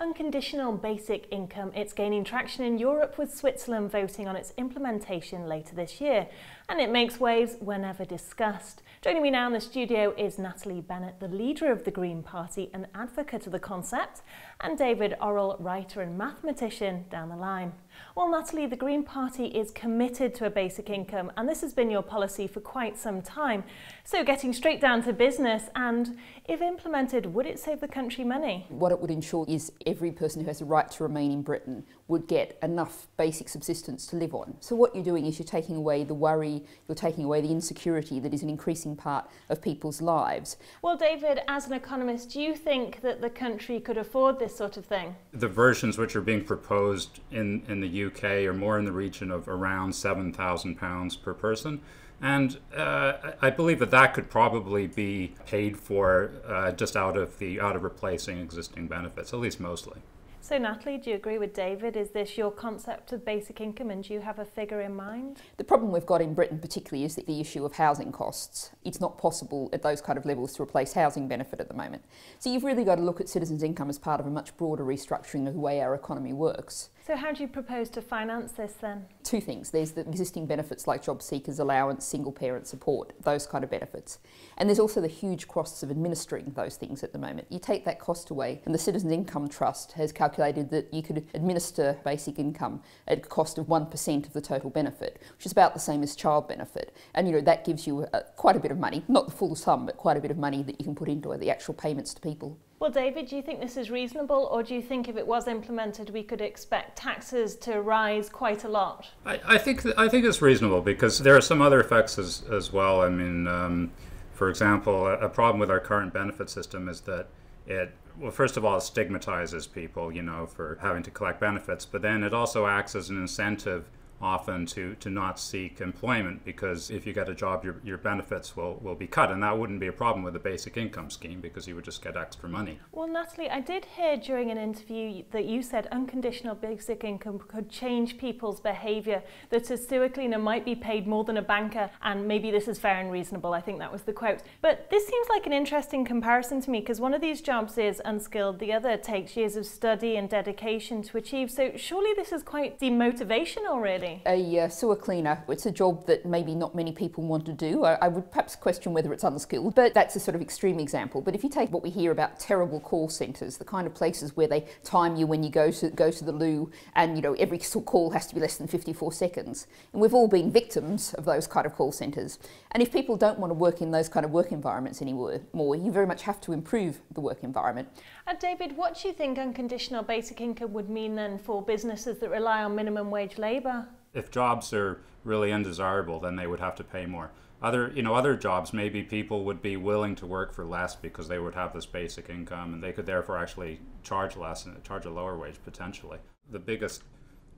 unconditional basic income. It's gaining traction in Europe with Switzerland voting on its implementation later this year, and it makes waves whenever discussed. Joining me now in the studio is Natalie Bennett, the leader of the Green Party and advocate of the concept, and David Orrell, writer and mathematician down the line. Well, Natalie, the Green Party is committed to a basic income, and this has been your policy for quite some time. So, getting straight down to business, and if implemented, would it save the country money? What it would ensure is every person who has a right to remain in Britain would get enough basic subsistence to live on. So, what you're doing is you're taking away the worry, you're taking away the insecurity that is an increasing part of people's lives. Well, David, as an economist, do you think that the country could afford this sort of thing? The versions which are being proposed in, in the UK are more in the region of around £7,000 per person. And uh, I believe that that could probably be paid for uh, just out of the out of replacing existing benefits, at least mostly. So, Natalie, do you agree with David? Is this your concept of basic income and do you have a figure in mind? The problem we've got in Britain, particularly, is that the issue of housing costs. It's not possible at those kind of levels to replace housing benefit at the moment. So, you've really got to look at citizens' income as part of a much broader restructuring of the way our economy works. So, how do you propose to finance this then? Two things. There's the existing benefits like job seekers allowance, single parent support, those kind of benefits. And there's also the huge costs of administering those things at the moment. You take that cost away, and the Citizens Income Trust has calculated that you could administer basic income at a cost of 1% of the total benefit, which is about the same as child benefit. And you know that gives you a, quite a bit of money, not the full sum, but quite a bit of money that you can put into the actual payments to people. Well, David, do you think this is reasonable, or do you think if it was implemented, we could expect taxes to rise quite a lot? I, I think I think it's reasonable because there are some other effects as, as well. I mean, um, for example, a, a problem with our current benefit system is that it well, first of all, it stigmatizes people, you know, for having to collect benefits, but then it also acts as an incentive often to, to not seek employment because if you get a job, your, your benefits will, will be cut. And that wouldn't be a problem with a basic income scheme because you would just get extra money. Well, Natalie, I did hear during an interview that you said unconditional basic income could change people's behaviour, that a sewer cleaner might be paid more than a banker, and maybe this is fair and reasonable. I think that was the quote. But this seems like an interesting comparison to me because one of these jobs is unskilled, the other takes years of study and dedication to achieve. So surely this is quite demotivational, really. A uh, sewer cleaner, it's a job that maybe not many people want to do. I, I, would perhaps question whether it's unskilled, but that's a sort of extreme example. But if you take what we hear about terrible call centres, the kind of places where they time you when you go to go to the loo, and you know every call has to be less than 54 seconds, and we've all been victims of those kind of call centres. And if people don't want to work in those kind of work environments anymore, more, you very much have to improve the work environment. And David, what do you think unconditional basic income would mean then for businesses that rely on minimum wage labour? If jobs are really undesirable, then they would have to pay more. Other, you know, other jobs, maybe people would be willing to work for less because they would have this basic income, and they could therefore actually charge less and charge a lower wage potentially. The biggest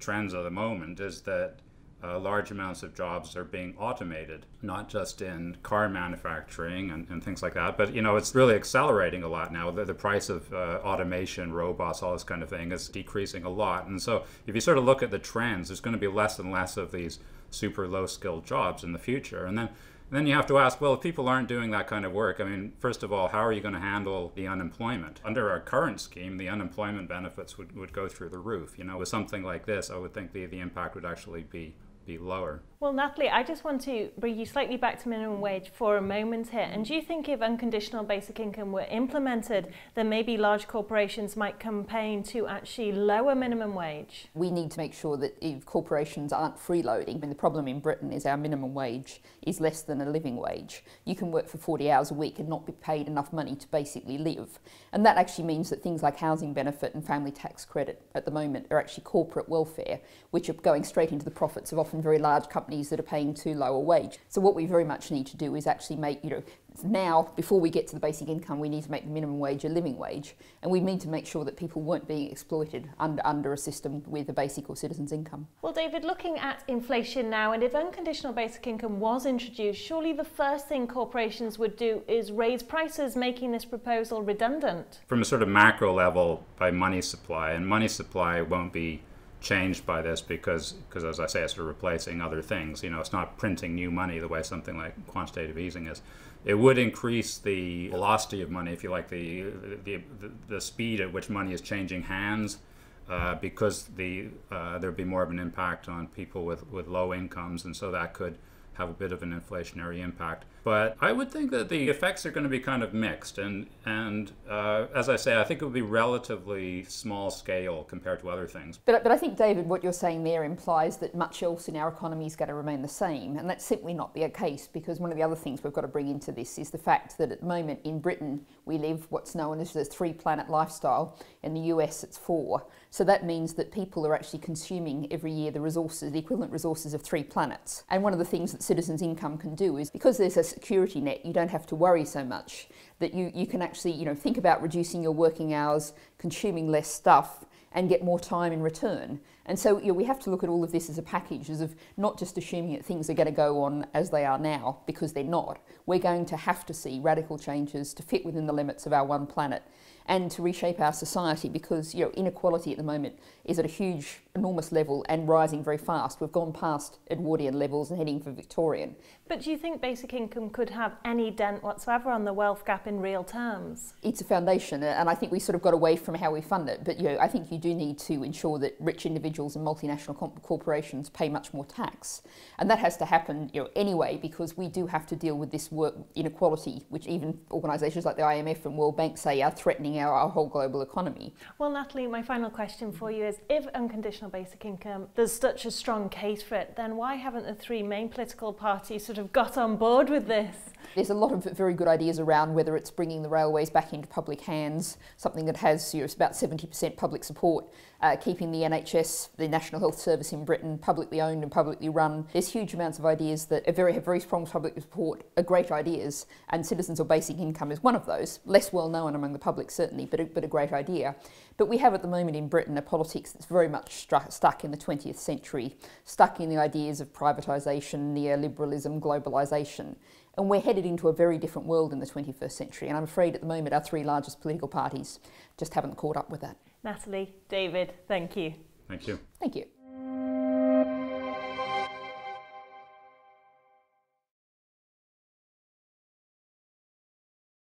trends of the moment is that uh, large amounts of jobs are being automated, not just in car manufacturing and, and, things like that, but you know it's really accelerating a lot now. The, the price of uh, automation, robots, all this kind of thing is decreasing a lot. And so if you sort of look at the trends, there's going to be less and less of these super low skilled jobs in the future. And then then you have to ask, well, if people aren't doing that kind of work, I mean, first of all, how are you going to handle the unemployment? Under our current scheme, the unemployment benefits would, would go through the roof. You know, with something like this, I would think the, the impact would actually be be lower. Well, Natalie, I just want to bring you slightly back to minimum wage for a moment here. And do you think if unconditional basic income were implemented, then maybe large corporations might campaign to actually lower minimum wage? We need to make sure that if corporations aren't freeloading, I mean, the problem in Britain is our minimum wage is less than a living wage. You can work for 40 hours a week and not be paid enough money to basically live. And that actually means that things like housing benefit and family tax credit at the moment are actually corporate welfare, which are going straight into the profits of often very large companies that are paying too low a wage. So what we very much need to do is actually make, you know, now, before we get to the basic income, we need to make the minimum wage a living wage, and we need to make sure that people weren't being exploited under, under a system with a basic or citizens' income. Well, David, looking at inflation now, and if unconditional basic income was introduced, surely the first thing corporations would do is raise prices, making this proposal redundant. From a sort of macro level, by money supply, and money supply won't be changed by this because, because as I say, it's sort of replacing other things. You know, it's not printing new money the way something like quantitative easing is. it would increase the velocity of money, if you like, the the, the, the speed at which money is changing hands. Uh, because the uh, there'd be more of an impact on people with, with low incomes, and so that could have a bit of an inflationary impact. But I would think that the effects are going to be kind of mixed, and and uh, as I say, I think it would be relatively small scale compared to other things. But but I think David, what you're saying there implies that much else in our economy is going to remain the same, and that's simply not the case. Because one of the other things we've got to bring into this is the fact that at the moment in Britain we live what's known as the three-planet lifestyle. In the US, it's four. So that means that people are actually consuming every year the resources, the equivalent resources of three planets. And one of the things that citizens' income can do is because there's a security net, you don't have to worry so much that you, you can actually, you know, think about reducing your working hours, consuming less stuff, and get more time in return. And so you know, we have to look at all of this as a package, as of not just assuming that things are going to go on as they are now, because they're not. We're going to have to see radical changes to fit within the limits of our one planet and to reshape our society because you know inequality at the moment is at a huge enormous level and rising very fast. We've gone past Edwardian levels and heading for Victorian. But do you think basic income could have any dent whatsoever on the wealth gap in real terms? It's a foundation, and I think we sort of got away from how we fund it. But you know, I think you do need to ensure that rich individuals and multinational corporations pay much more tax, and that has to happen you know anyway because we do have to deal with this work inequality, which even organisations like the IMF and World Bank say are threatening our, our whole global economy. Well, Natalie, my final question for you is: if unconditional basic income, there's such a strong case for it, then why haven't the three main political parties sort of got on board with this? There's a lot of very good ideas around whether it's bringing the railways back into public hands, something that has you know, about 70% public support, uh, keeping the NHS, the National Health Service in Britain, publicly owned and publicly run. There's huge amounts of ideas that are very, have very strong public support, are great ideas, and citizens or basic income is one of those. Less well known among the public, certainly, but a, but a great idea. But we have at the moment in Britain a politics that's very much stuck in the 20th century, stuck in the ideas of privatisation, neoliberalism, globalisation. And we're headed into a very different world in the 21st century. And I'm afraid at the moment our three largest political parties just haven't caught up with that. Natalie, David, thank you. Thank you. Thank you.